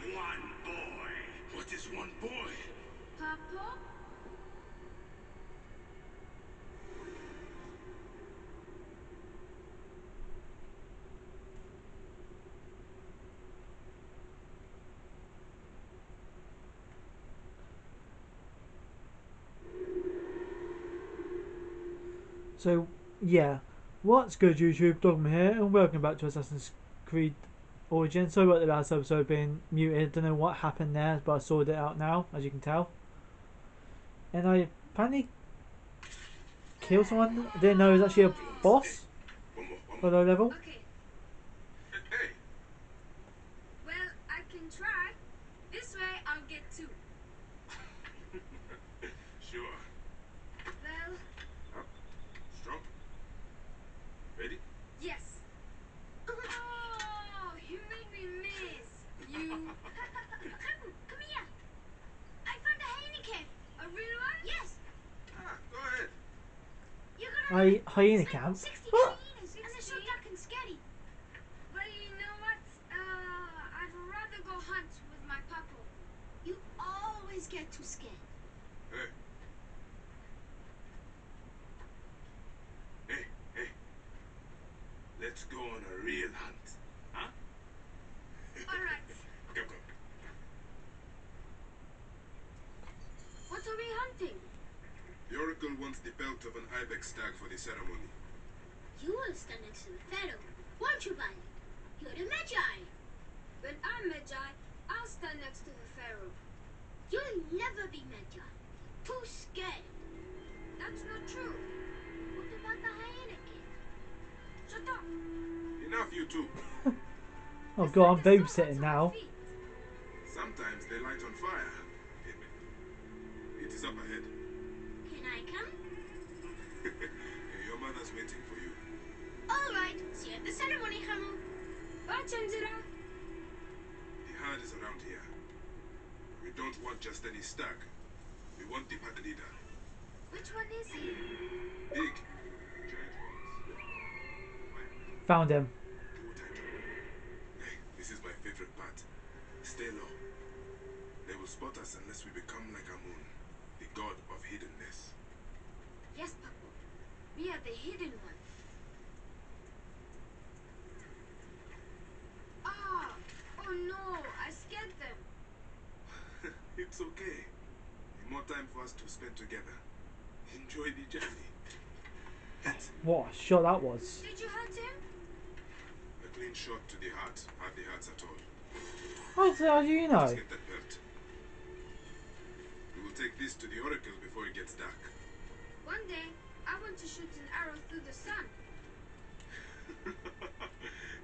one boy. What is one boy? Papa? So, yeah. What's good, YouTube? Dogma here, and welcome back to Assassin's Creed Origins. Sorry about the last episode being muted. Don't know what happened there, but I sorted it out now, as you can tell. And I apparently killed someone. I didn't know it was actually a boss for low level. Okay, Hey, well, I can try. This way I'll get two. sure. Well, Up, strong. Ready? yes. Oh, you made me miss. You. Kabu, come here. I found a hyena cave. A real one? Yes. Ah, go ahead. You're gonna. I hyena camp. 60 What? hyenas and they're so dark and scary. Well, you know what? Uh, I'd rather go hunt with my papa. You always get too scared. Hey. Hey, hey. Let's go on a real hunt. Huh? All right. Come, come. What are we hunting? The Oracle wants the pelt of an ibex stag for the ceremony. You will stand next to the pharaoh, won't you, Violet? You're the Medjay. When I'm Medjay, I'll stand next to the pharaoh. You'll never be Medjay. Too scared. That's not true. What about the hyena kid? Shut up. Enough, you two. Oh god, I'm sun is so babysitting now. Sometimes they light on fire. It, it is up ahead. Can I come? Your mother's waiting for you. All right. See you at the ceremony, Khemu. Bye, Chandra. The herd is around here. We don't want just any stag. We want the pack leader. Which one is he? Big. Giant horns. Found him. Do what I do. Hey, this is my favorite part. Stay low. They will spot us unless we become like Amun, the god of hiddenness. Yes, Papa. We are the hidden one. Ah! Oh no! I scared them. it's okay. More time for us to spend together. Enjoy the journey. Hit. What a shot that was. Did you hurt him? A clean shot to the heart. Hardly hurts at all. How the hell do you know? Let's get that belt. We will take this to the oracle before it gets dark. One day, I want to shoot an arrow through the sun.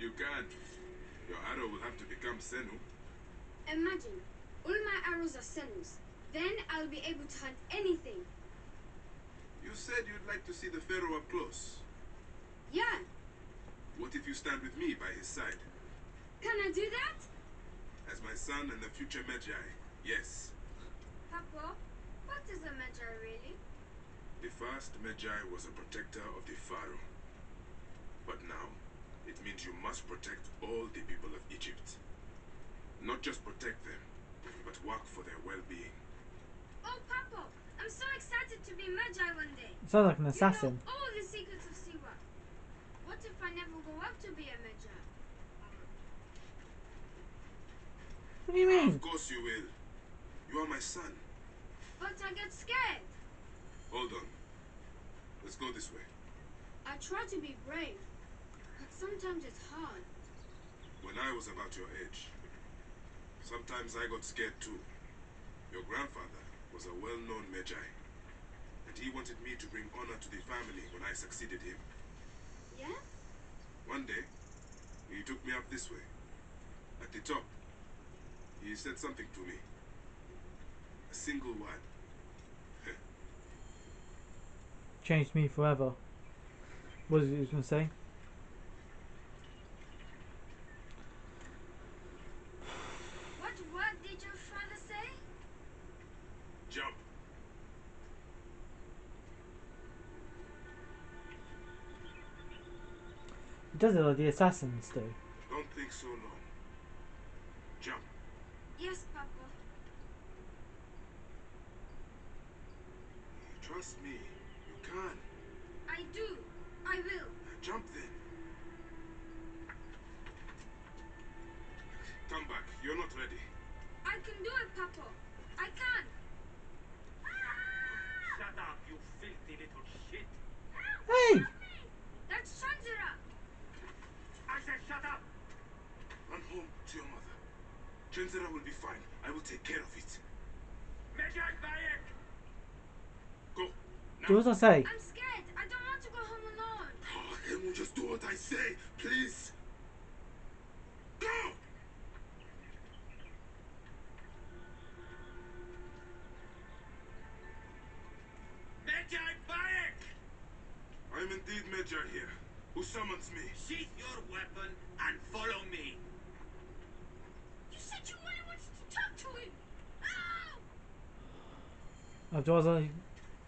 you can't. Your arrow will have to become Senu. Imagine, all my arrows are senus. Then I'll be able to hunt anything. You said you'd like to see the Pharaoh up close. Yeah, What if you stand with me by his side? can I do that? As my son and the future Medjay, yes. Papa, what is a Medjay really? The first Medjay was a protector of the Pharaoh. But now, it means you must protect all the people of Egypt. Not just protect them, but work for their well-being. Oh, Papa, I'm so excited to be Medjay one day. Sounds like an assassin. You know all the secrets of Siwa. What if I never grow up to be a Medjay? What do you mean? Of course you will. You are my son. But I get scared. Hold on. Let's go this way. I try to be brave, but sometimes it's hard. When I was about your age, sometimes I got scared too. Your grandfather was a well-known Medjay, and he wanted me to bring honor to the family when I succeeded him. Yeah? One day, he took me up this way. At the top, he said something to me. A single word. Changed me forever. What was he gonna say? He does the assassins do. Don't think so long. Jump. Yes, Papa. Trust me. You can. I do. I will. Jump then. Come back. You're not ready. I can do it, Papa. I can. Shut up, you filthy little shit. Chenzera will be fine. I will take care of it. Medjay Bayek! Go. Do as I say. I'm scared. I don't want to go home alone. Oh, Khemu, just do what I say, please. Go! Medjay Bayek! I am indeed Medjay here. Who summons me? Sheath your weapon and follow me. You said you only wanted to talk to him. Ow! I've do as I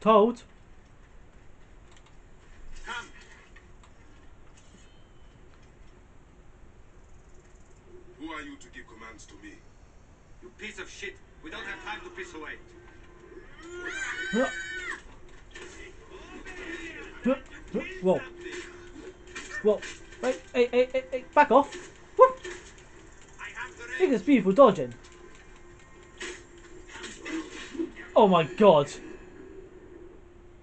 told. Come. Who are you to give commands to me? You piece of shit. We don't have time to piss away. Whoa. Whoa. Wait, hey, hey, hey, hey, back off. Woo. I have the Look at ring. this beautiful dodging. Oh my god.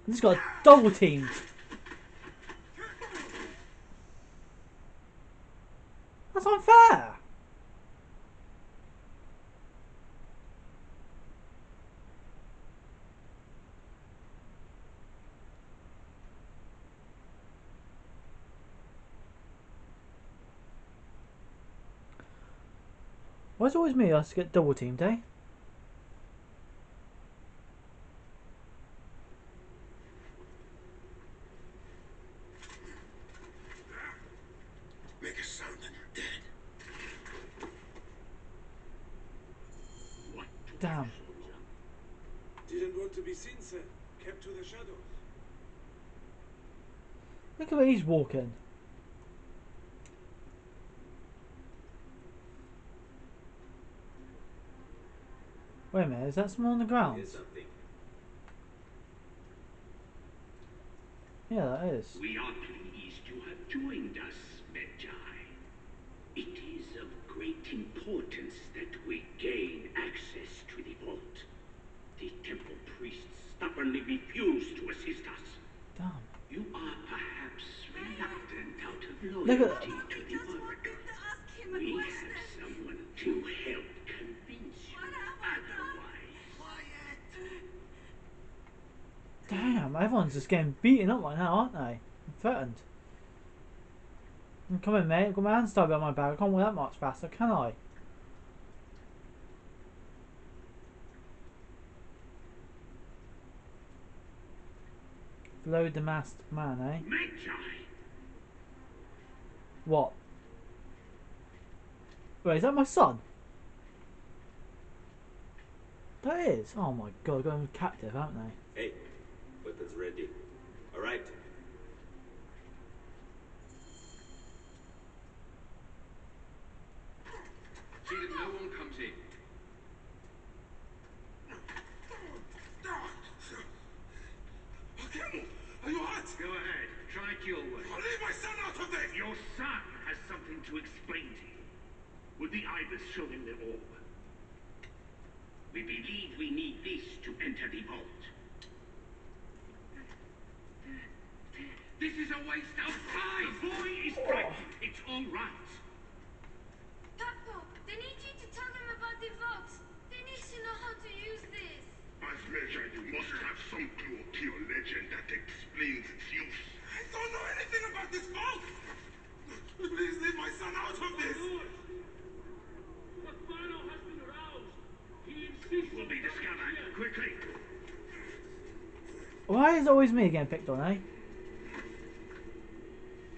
This got double teamed. That's unfair. Why is it always me us get double teamed, eh? Make a sound and you're dead. Damn. Didn't want to be seen, sir. Kept to the shadows. Look at where he's walking. Wait a minute, is that someone on the ground? Yeah, that is. We are pleased you have joined us, Medjay. It is of great importance that we gain access to the vault. The temple priests stubbornly refuse to assist us. Damn. You are perhaps reluctant out of Look at- to the work. We have someone to help convince you otherwise. Damn, everyone's just getting beaten up right now, aren't they? I'm Threatened. Come in, mate. I've got my hands tied behind my back. I can't walk that much faster, can I? Flow the masked man, eh? Medjay! What? Wait, is that my son? That is. Oh my god, got him captive, haven't they? Hey, weapons ready. All right. See that no one comes in. Khemu, are you hurt? Go ahead, try it your way. I'll leave my son out of this! Your son has something to explain to you. Will the ibis show him the orb? We believe we need this to enter the vault. This is a waste of time! The boy is frightened. It's all right. Papa, they need you to tell them about the vault. They need to know how to use this. As measure, you must have some clue to your legend that explains its use. I don't know anything about this vault! Please leave my son out of this! It will be discovered quickly. Why is always me getting picked on, eh?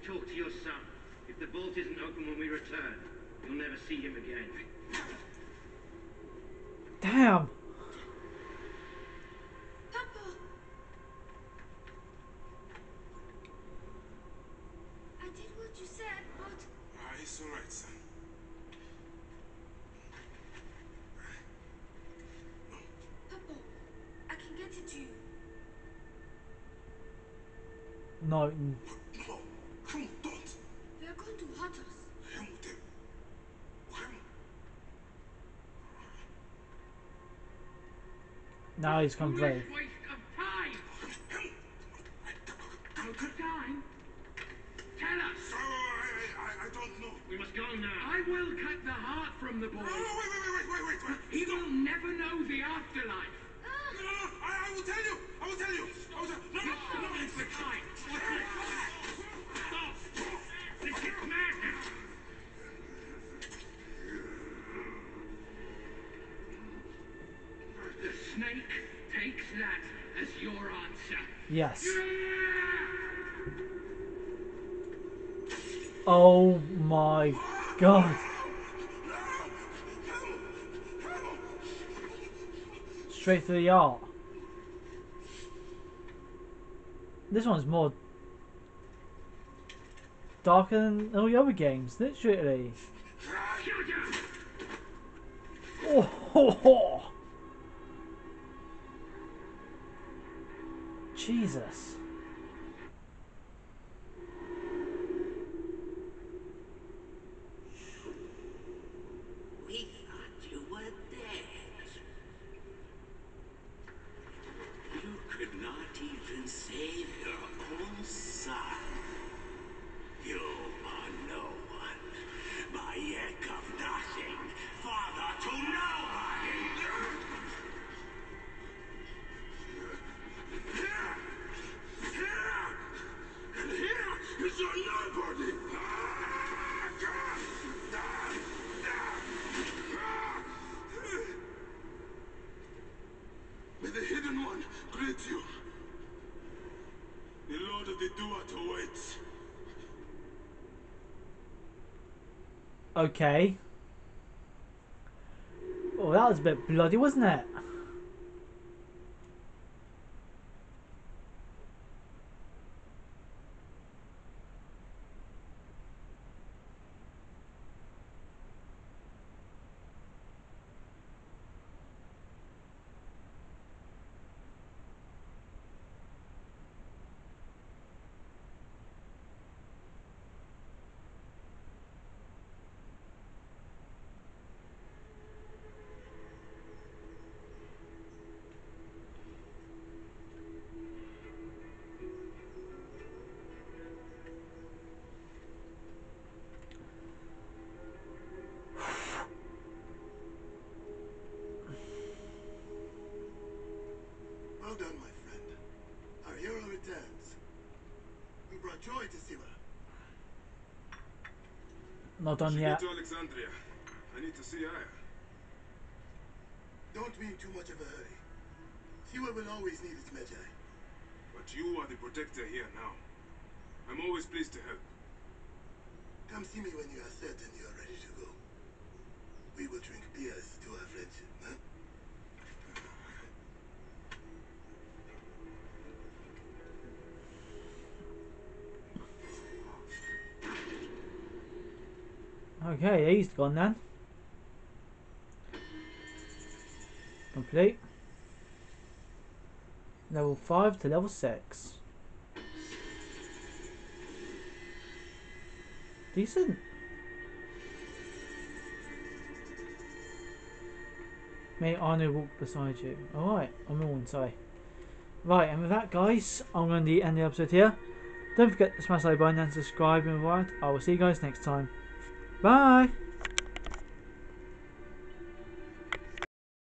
Talk to your son. If the vault isn't open when we return, you'll never see him again. Damn. Papa! I did what you said, but Ah, it's alright, son. Papa, I can get it to you. No. No, Khemu, don't! They are going to hurt us. Khemu, they... Khemu. Now he's come Foolish through. waste of time. Khemu! Out of time. Tell us. So, I, I, I don't know. We must go now. I will cut the heart from the boy. No, no, wait, wait, wait, wait, wait, wait. He will never know the afterlife. Yes. Oh my god. Straight through the art. This one's more darker than all the other games, literally. Oh, ho, ho. Jesus. Okay. Oh, that was a bit bloody, wasn't it? Not done Should yet. get to Alexandria. I need to see Aya. Don't be in too much of a hurry. Siwa will always need its Medjay. But you are the protector here now. I'm always pleased to help. Come see me when you are certain you are ready to go. We will drink beers to our friendship, huh? Okay, he's gone then. Complete. Level 5 to level 6. Decent. May Arno walk beside you. Alright, I'm all inside. Right, and with that guys, I'm going to end the episode here. Don't forget to smash that like button and subscribe and right. I will see you guys next time. Bye!